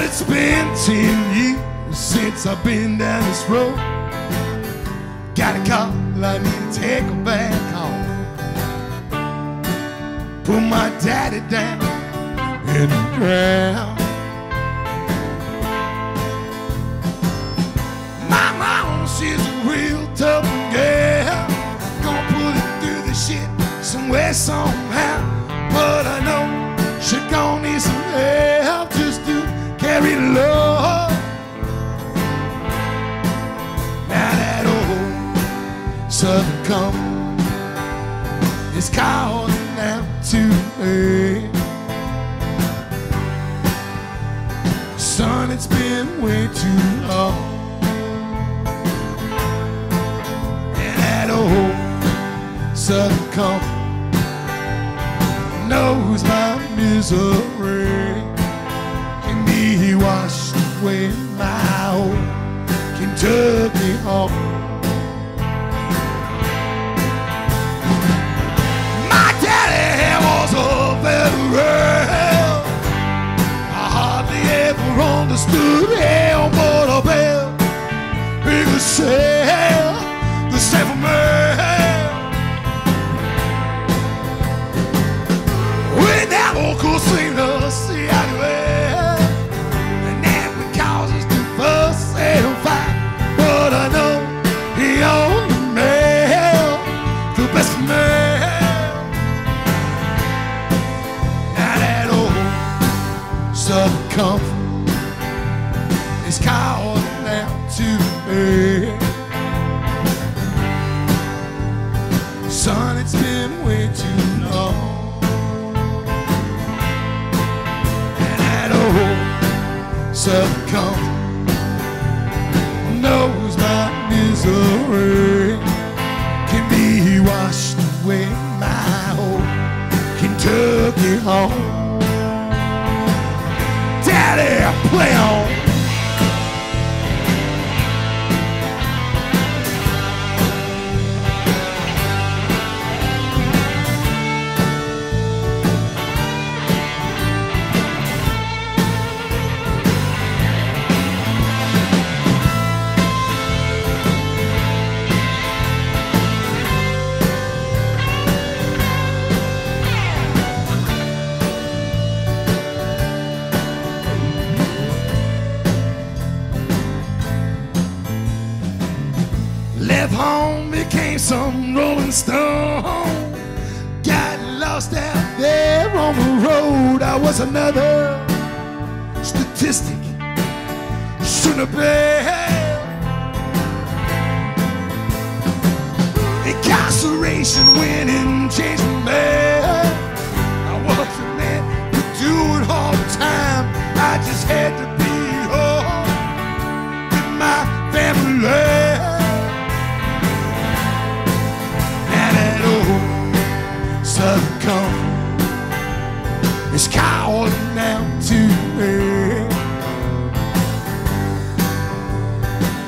it's been ten years since I've been down this road. Got a call, I need to take her back home. Put my daddy down in the ground. My mom, she's a real tough girl. Gonna put it through the shit somewhere, somehow. Come is calling out to me. Son, it's been way too long. And that old Southern comfort knows my misery can be washed away my old Kentucky home. Veteran. I hardly ever understood hell Southern comfort is calling out to me. Son, it's been way too long. And that old Southern comfort knows my misery can be washed away my old Kentucky home. Play on. Became some rolling stone. Got lost out there on the road. I was another statistic. Shouldn't have been. Incarceration changed me. I is calling out to me.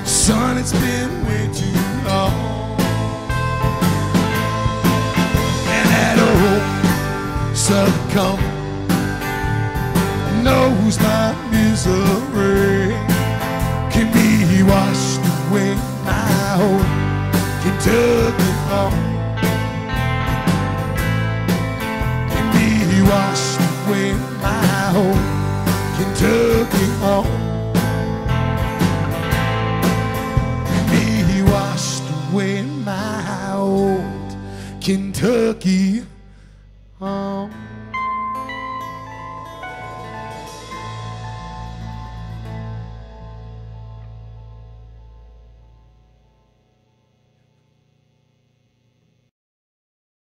Son, it's been way too long. And that old comfort knows my misery can be washed away old Kentucky home. Can be washed away my home, Kentucky home. Me, he washed away my old Kentucky home.